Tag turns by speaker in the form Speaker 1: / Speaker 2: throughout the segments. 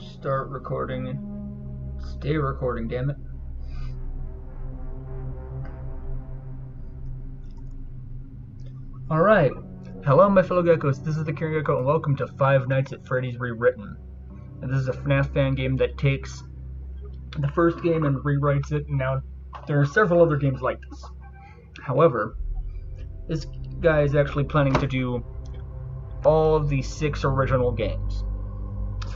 Speaker 1: Start recording. Stay recording, damn it. Alright. Hello, my fellow geckos. This is the Kieran Gecko, and welcome to Five Nights at Freddy's Rewritten. And this is a FNAF fan game that takes the first game and rewrites it, and now there are several other games like this. However, this guy is actually planning to do all of the six original games.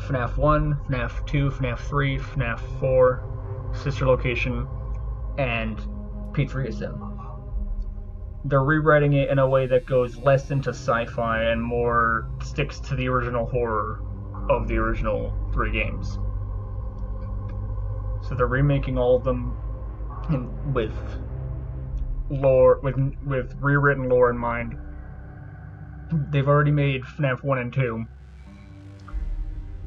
Speaker 1: FNAF 1, FNAF 2, FNAF 3, FNAF 4, Sister Location, and Pizzeria Sim. They're rewriting it in a way that goes less into sci-fi and more sticks to the original horror of the original three games. So they're remaking all of them in, with lore, with with rewritten lore in mind. They've already made FNAF 1 and 2.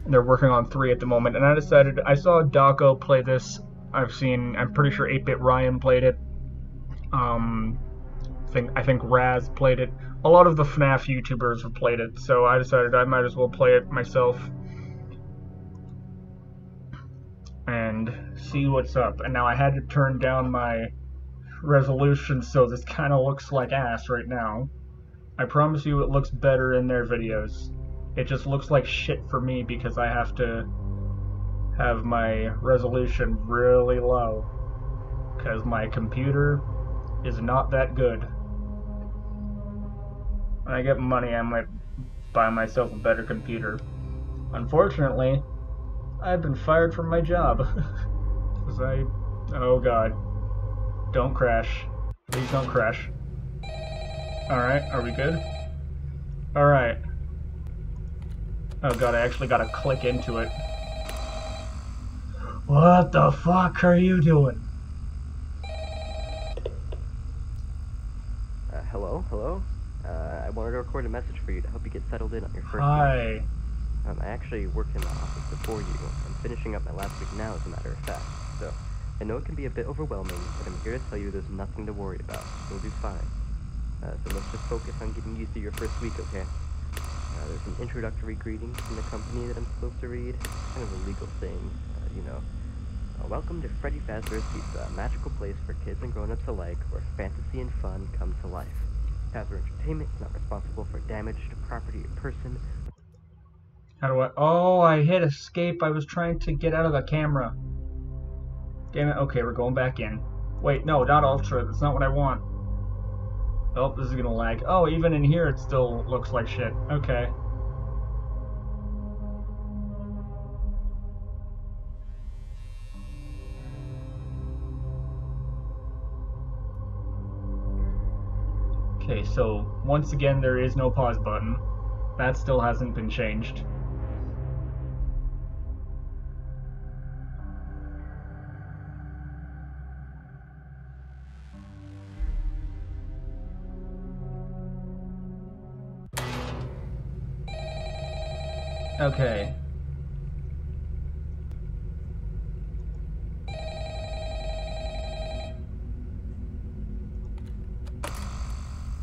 Speaker 1: They're working on 3 at the moment, and I decided, I saw Dawko play this. I've seen, I'm pretty sure 8-Bit Ryan played it. Um, I think, I think Raz played it. A lot of the FNAF YouTubers have played it, so I decided I might as well play it myself. And see what's up. And now I had to turn down my resolution so this kind of looks like ass right now. I promise you it looks better in their videos. It just looks like shit for me because I have to have my resolution really low. Because my computer is not that good. When I get money, I might buy myself a better computer. Unfortunately, I've been fired from my job. Because I. Oh god. Don't crash. Please don't crash. Alright, are we good? Alright. Oh god, I actually gotta click into it. What the fuck are you doing?
Speaker 2: Uh, hello, hello. Uh, I wanted to record a message for you to help you get settled in on your first
Speaker 1: Hi.
Speaker 2: day. Um, I actually worked in the office before you. I'm finishing up my last week now, as a matter of fact. So, I know it can be a bit overwhelming, but I'm here to tell you there's nothing to worry about. You'll do fine. Uh, so let's just focus on getting used to your first week, okay? Uh, there's an introductory greeting from the company that I'm supposed to read. Kind of a legal thing, uh, you know. Uh, welcome to Freddy Fazbear's Pizza, a magical place for kids and grown-ups alike, where fantasy and fun come to life. Fazbear Entertainment is not responsible for damage to property or person.
Speaker 1: How do I? Oh, I hit escape. I was trying to get out of the camera. Damn it. Okay, we're going back in. Wait, no, not ultra. That's not what I want. Oh, this is gonna lag. Oh, even in here it still looks like shit. Okay. Okay, so once again there is no pause button. That still hasn't been changed. Okay.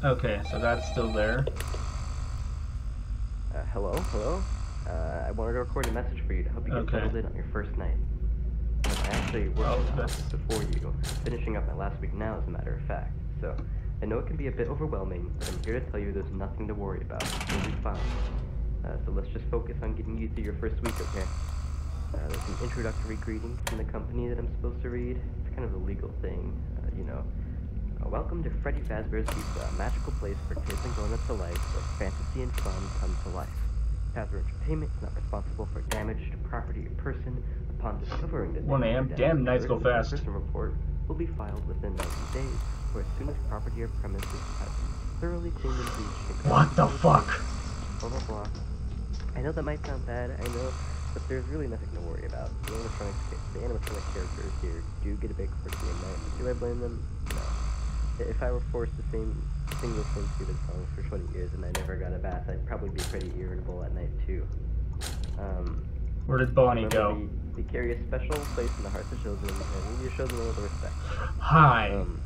Speaker 1: Okay, so that's still there.
Speaker 2: Uh, hello, hello. Uh, I wanted to record a message for you to help you get
Speaker 1: Okay.
Speaker 2: settled in on your first night. I actually worked
Speaker 1: Oh,
Speaker 2: the before you. Finishing up my last week now, as a matter of fact. So, I know it can be a bit overwhelming, but I'm here to tell you there's nothing to worry about. You'll be fine. Uh, so let's just focus on getting you through your first week, okay? Uh, there's an introductory greeting from the company that I'm supposed to read. It's kind of a legal thing, uh, you know. Uh, welcome to Freddy Fazbear's Pizza, a magical place for kids and grown-ups alike, where fantasy and fun come to life. Fazbear Entertainment is not responsible for damage to property or person. Upon discovering that
Speaker 1: 1 a.m. Damn, nights go fast.
Speaker 2: Person report will be filed within 90 days, or as soon as property or premises has been thoroughly cleaned and bleached.
Speaker 1: What the fuck?
Speaker 2: Blah blah blah. I know that might sound bad, I know, but there's really nothing to worry about. The animatronic, the animatronic characters here do get a bit quirky at night. Do I blame them? No. If I were forced to sing sing the same stupid songs for 20 years and I never got a bath, I'd probably be pretty irritable at night too. Um,
Speaker 1: Where did Bonnie go?
Speaker 2: They, they carry a special place in the hearts of children, and we need to show them a little respect.
Speaker 1: Hi.
Speaker 2: Um,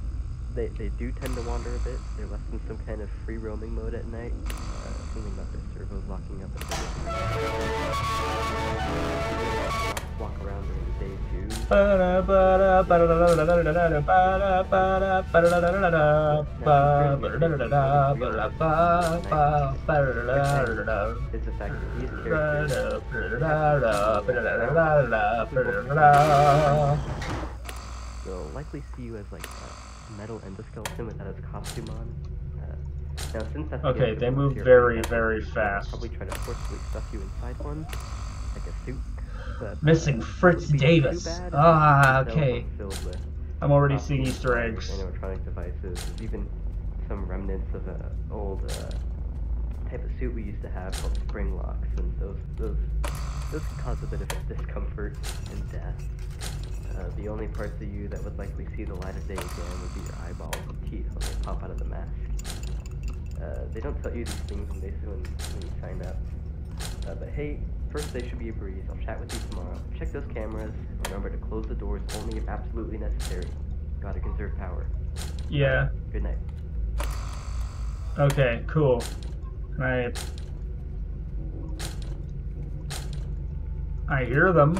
Speaker 2: they, they do tend to wander a bit. They're left in some kind of free roaming mode at night. Uh, something about their servos locking up. and is the fact that these characters will likely see you as like a metal endoskeleton without its costume on. Now, since that's
Speaker 1: Okay, they move very, very fast.
Speaker 2: Probably try to forcibly stuff you inside one, like a suit. But,
Speaker 1: Missing
Speaker 2: uh,
Speaker 1: Fritz
Speaker 2: be too
Speaker 1: Davis.
Speaker 2: bad
Speaker 1: Ah, okay.
Speaker 2: with
Speaker 1: I'm already seeing Easter eggs.
Speaker 2: Animatronic devices, even some remnants of an old uh, type of suit we used to have called spring locks, and those those those can cause a bit of discomfort and death. Uh, the only parts of you that would likely see the light of day again would be your eyeballs and teeth when they pop out of the mask. Uh, they don't tell you these things when they when, when you sign up. Uh, but hey, first day should be a breeze. I'll chat with you tomorrow. Check those cameras. Remember to close the doors only if absolutely necessary. Gotta conserve power.
Speaker 1: Yeah.
Speaker 2: Good night.
Speaker 1: Okay, cool. I I hear them.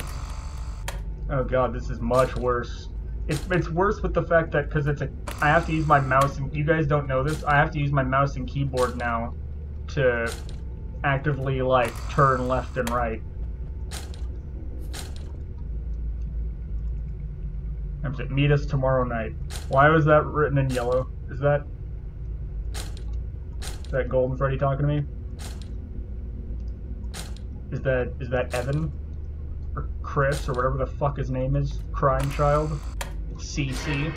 Speaker 1: Oh god, this is much worse. It's it's worse with the fact that because it's a I have to use my mouse and you guys don't know this. I have to use my mouse and keyboard now to actively like turn left and right. Meet us tomorrow night. Why was that written in yellow? Is that is that Golden Freddy talking to me? Is that is that Evan? Or Chris or whatever the fuck his name is? Crying Child? CC?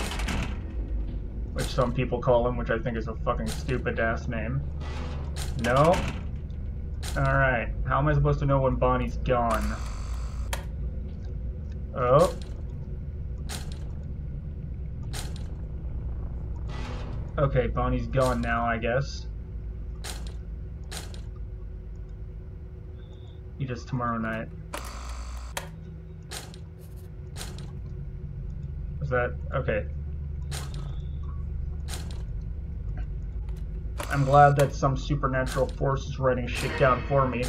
Speaker 1: Which some people call him, which I think is a fucking stupid ass name. No? Alright. How am I supposed to know when Bonnie's gone? Oh. Okay, Bonnie's gone now, I guess. Eat us tomorrow night. Is that okay? I'm glad that some supernatural force is writing shit down for me.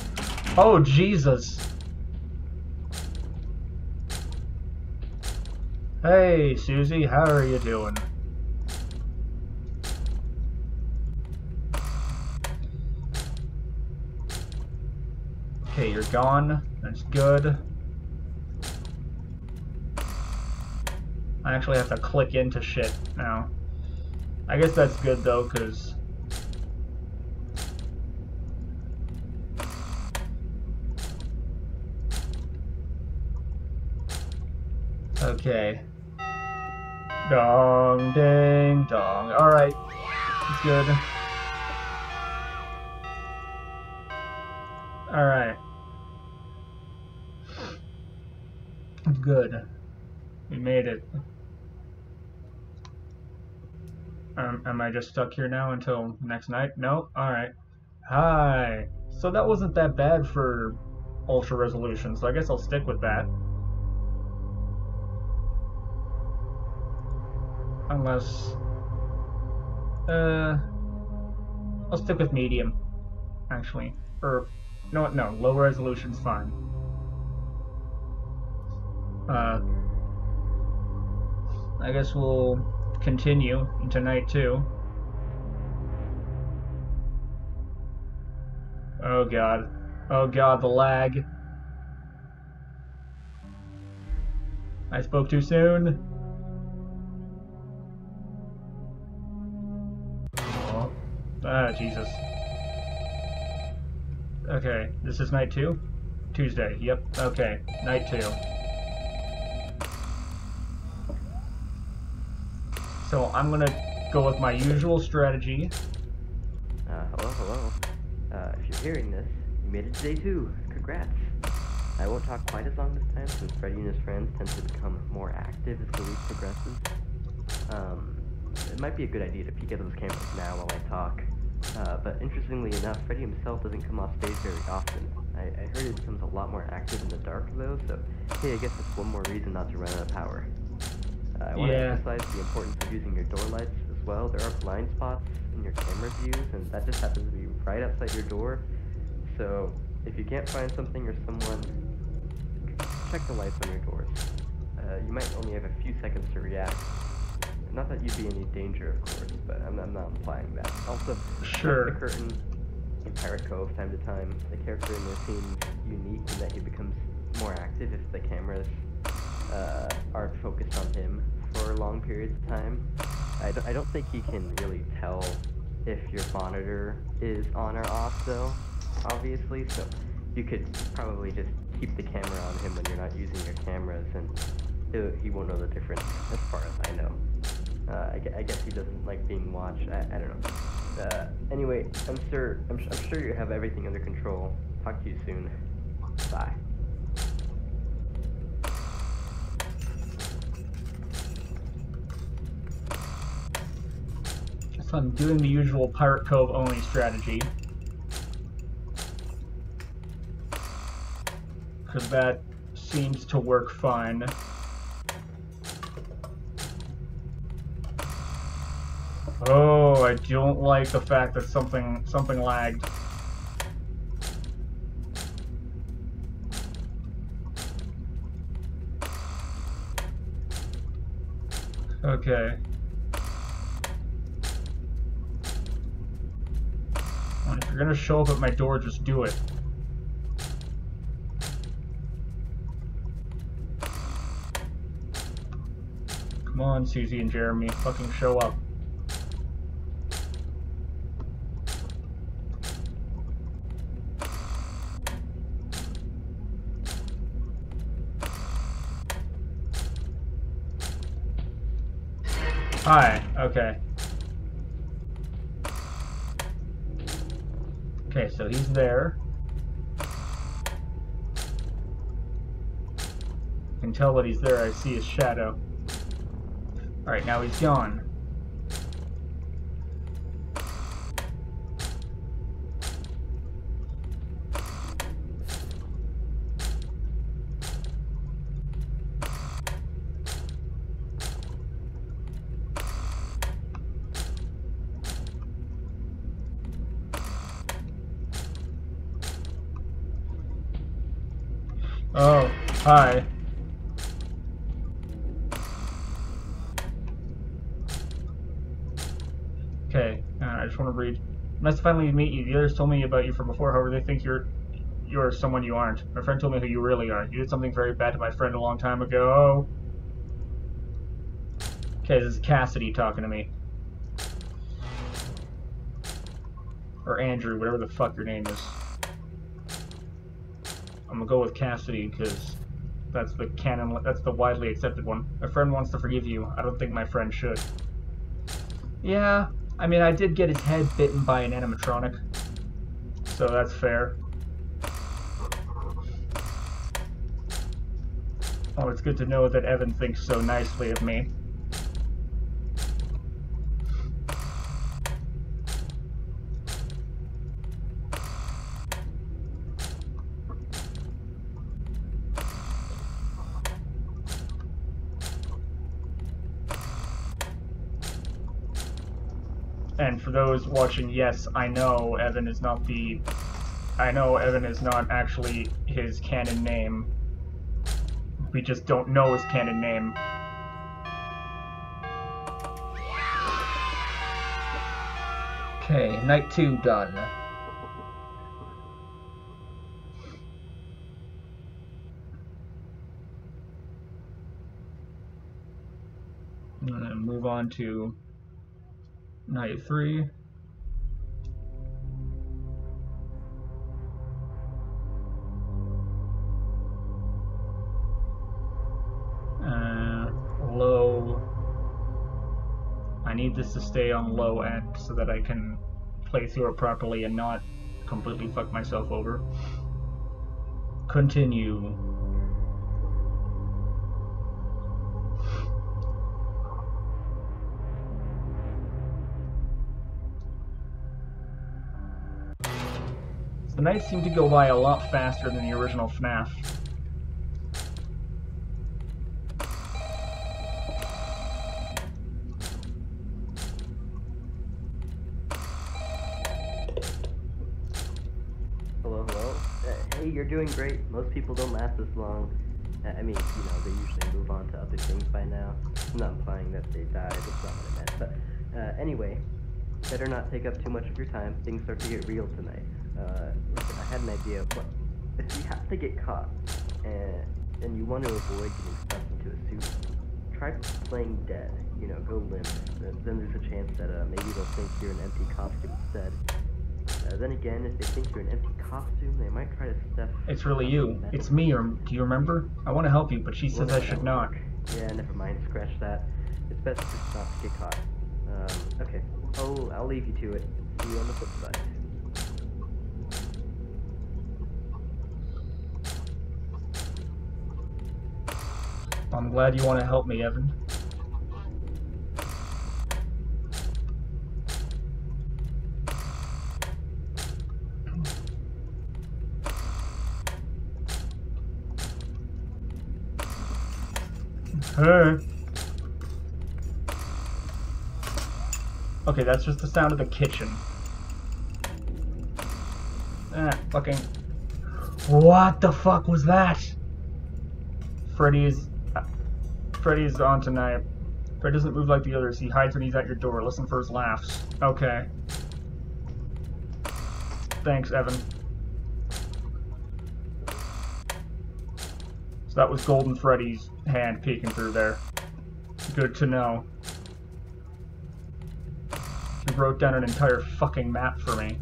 Speaker 1: Oh Jesus! Hey Susie, how are you doing? Okay, you're gone. That's good. I actually have to click into shit now. I guess that's good though, because... Okay. Dong, ding, dong. Alright. It's good. Alright. It's good. We made it. Um, am I just stuck here now until next night? No? Alright. Hi. So that wasn't that bad for ultra resolution, so I guess I'll stick with that. Unless... Uh... I'll stick with medium, actually. Or, no, no, low resolution's fine. Uh... I guess we'll continue into night two. Oh god. Oh god, the lag. I spoke too soon. Ah, Jesus. Okay, this is night two? Tuesday, yep, okay, night two. So I'm gonna go with my usual strategy.
Speaker 2: Uh, hello, hello. Uh, if you're hearing this, you made it to day two. Congrats. I won't talk quite as long this time since Freddy and his friends tend to become more active as the week progresses. Um, it might be a good idea to peek at those cameras now while I talk. Uh, but interestingly enough, Freddy himself doesn't come off stage very often. I, I heard he becomes a lot more active in the dark though, so hey, I guess that's one more reason not to run out of power. Uh, I want to
Speaker 1: Yeah.
Speaker 2: emphasize the importance of using your door lights as well. There are blind spots in your camera views, and that just happens to be right outside your door. So if you can't find something or someone, check the lights on your doors. Uh, uh, you might only have a few seconds to react. Not that you'd be in any danger, of course, but I'm, I'm not implying that. Also,
Speaker 1: Sure.
Speaker 2: the curtain in Pirate Cove, time to time, the character in there seems unique in that he becomes more active if the cameras uh, aren't focused on him for long periods of time. I don't, I don't think he can really tell if your monitor is on or off, though, obviously, so you could probably just keep the camera on him when you're not using your cameras, and he won't know the difference, as far as I know. Uh, I, I guess he doesn't like being watched. I, I don't know. Uh, anyway, I'm sure I'm, I'm sure you have everything under control. Talk to you soon. Bye.
Speaker 1: So I'm doing the usual Pirate Cove only strategy. Because that seems to work fine. Oh, I don't like the fact that something something lagged. Okay. Well, if you're gonna show up at my door, just do it. Come on, Susie and Jeremy, fucking show up. Hi, okay. Okay, so he's there. I can tell that he's there, I see his shadow. Alright, now he's gone. Oh, hi. Okay, uh, I just want to read. Nice to finally meet you. The others told me about you from before, however, they think you're you're someone you aren't. My friend told me who you really are. You did something very bad to my friend a long time ago. Okay, this is Cassidy talking to me. Or Andrew, whatever the fuck your name is. I'm gonna go with Cassidy because that's the canon. That's the widely accepted one. My friend wants to forgive you. I don't think my friend should. Yeah, I mean, I did get his head bitten by an animatronic, so that's fair. Oh, it's good to know that Evan thinks so nicely of me. And for those watching, yes, I know Evan is not the. I know Evan is not actually his canon name. We just don't know his canon name. Okay, night two done. Move on to night three. Low. I need this to stay on low end so that I can play through it properly and not completely fuck myself over. Continue. The nights seem to go by a lot faster than the original FNAF.
Speaker 2: Hello, hello. Uh, hey, you're doing great. Most people don't last this long. I mean, you know, they usually move on to other things by now. I'm not implying that they died, not what I meant. But uh, anyway, better not take up too much of your time. Things start to get real tonight. Uh, listen, I had an idea. What if you have to get caught and and you want to avoid getting stuffed into a suit? Try playing dead. You know, go limp. Then, then there's a chance that uh, maybe they'll think you're an empty costume instead. Uh, then again, if they think you're an empty costume, they might try to stuff.
Speaker 1: It's really you. It's me, or do you remember? I want to help you, but she says I should not.
Speaker 2: Yeah, never mind. Scratch that. It's best just not to get caught. Um, okay. Oh, I'll leave you to it. See you on the flip side.
Speaker 1: I'm glad you want to help me, Evan. Hey. Okay, that's just the sound of the kitchen. Ah, fucking. What the fuck was that? Freddy's. Freddy's on tonight. Fred doesn't move like the others. He hides when he's at your door. Listen for his laughs. Okay. Thanks, Evan. So that was Golden Freddy's hand peeking through there. Good to know. He wrote down an entire fucking map for me.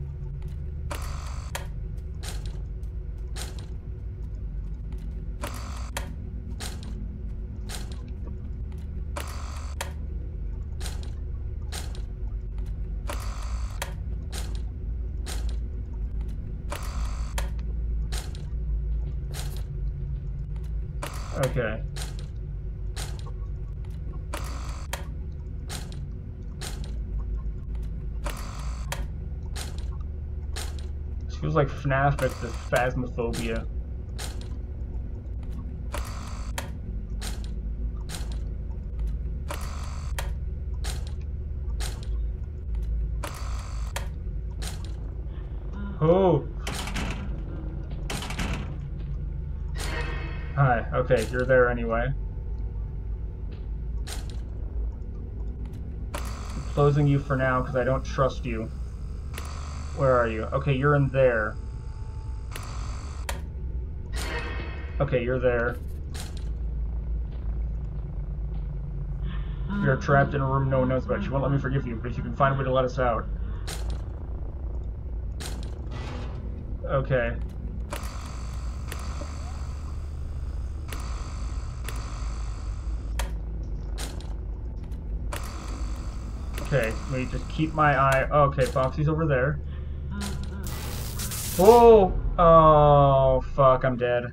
Speaker 1: Okay. Feels like FNAF at the Phasmophobia. Oh! Hi, okay, you're there anyway. I'm closing you for now because I don't trust you. Where are you? Okay, you're in there. Okay, you're there. You're trapped in a room no one knows about. She won't let me forgive you, but you can find a way to let us out. Okay. Okay, let me just keep my eye. Oh, okay, Foxy's over there. Uh-huh. Whoa! Oh, fuck, I'm dead.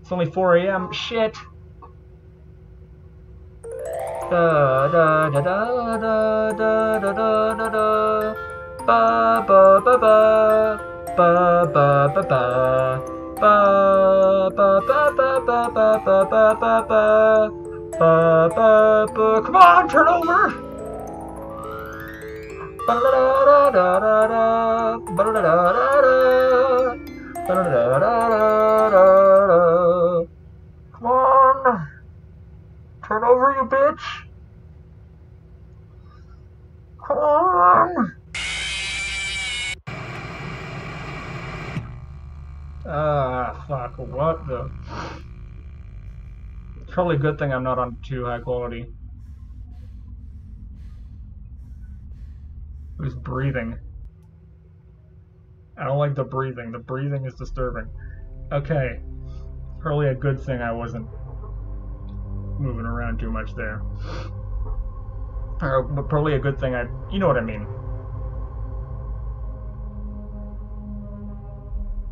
Speaker 1: It's only 4 a.m. Shit! Da da da da da da da da da da ba ba ba ba ba ba ba ba ba ba ba ba ba ba ba ba Come on, turn over! Come on! Turn over, you bitch! Come on! Ah, fuck, what the... Probably a good thing I'm not on too high quality. Who's breathing? I don't like the breathing. The breathing is disturbing. Okay. Probably a good thing I wasn't moving around too much there. Or, but probably a good thing I... You know what I mean.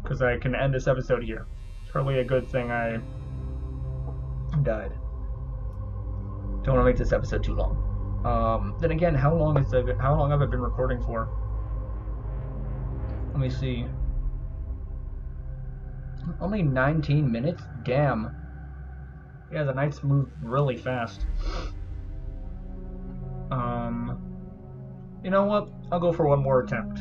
Speaker 1: Because I can end this episode here. Probably a good thing I died. Don't want to make this episode too long. Um, then again, how long is the how long have I been recording for? Let me see. Only 19 minutes? Damn. Yeah, the nights move really fast. Um, you know what? I'll go for one more attempt.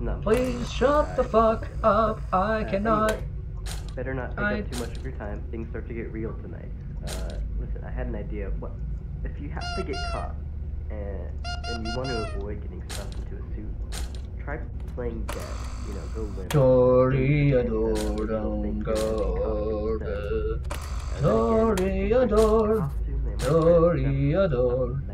Speaker 2: No,
Speaker 1: Please shut the fuck up. I
Speaker 2: Uh,
Speaker 1: cannot.
Speaker 2: anyway, better not take
Speaker 1: I-
Speaker 2: up too much of your time. Things start to get real tonight. Uh, listen, I had an idea. What if you have to get caught and and you want to avoid getting stuffed into a suit? Try playing dead. You know, go limp.
Speaker 1: Toreador, don't go. Toreador, Toreador.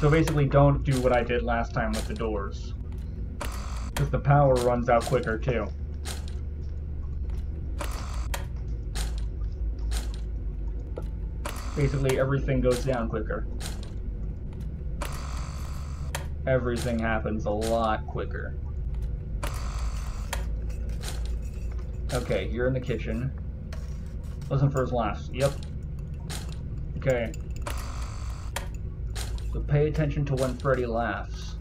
Speaker 1: so basically don't do what I did last time with the doors. Because the power runs out quicker too. Basically everything goes down quicker. Everything happens a lot quicker. Okay, you're in the kitchen. Listen for his laughs. Yep. Okay. So pay attention to when Freddy laughs.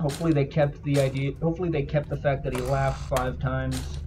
Speaker 1: Hopefully they kept the idea. Hopefully they kept the fact that he laughed five times.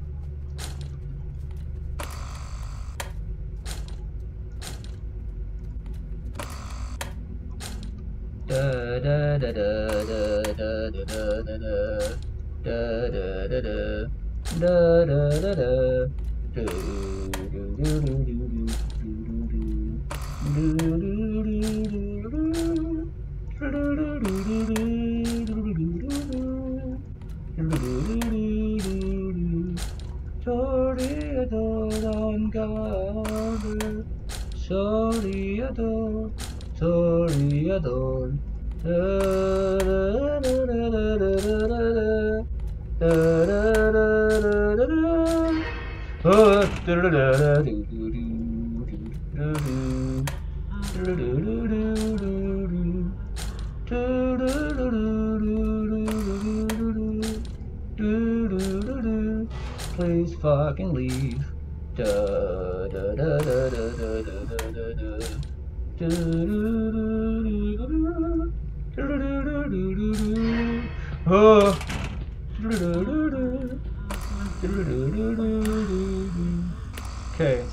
Speaker 1: Okay.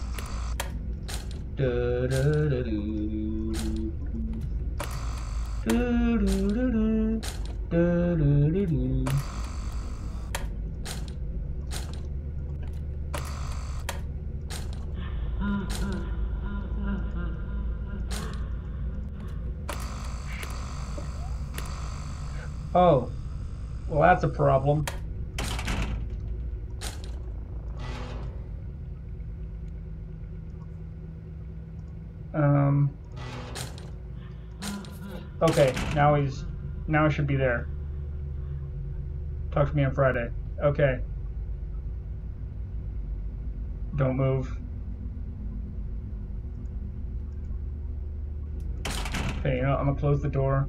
Speaker 1: Oh, well, that's a problem. Um. Okay, now he's now he should be there. Talk to me on Friday. Okay. Don't move. Okay, you know, I'm gonna close the door.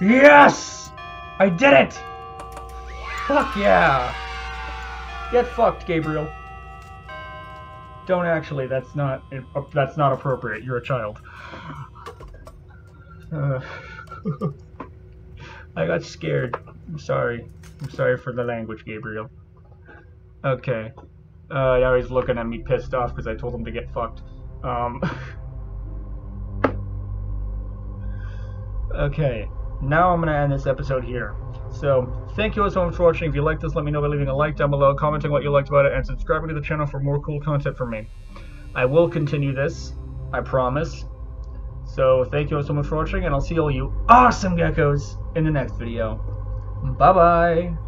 Speaker 1: Yes! I did it! Fuck yeah! Get fucked, Gabriel. Don't actually. That's not. That's not appropriate. You're a child. Uh, I got scared. I'm sorry. I'm sorry for the language, Gabriel. Okay. Uh, now he's looking at me pissed off because I told him to get fucked. Um. okay. Now I'm going to end this episode here. So, thank you all so much for watching. If you liked this, let me know by leaving a like down below, commenting what you liked about it, and subscribing to the channel for more cool content from me. I will continue this. I promise. So, thank you all so much for watching, and I'll see all you awesome geckos in the next video. Bye-bye!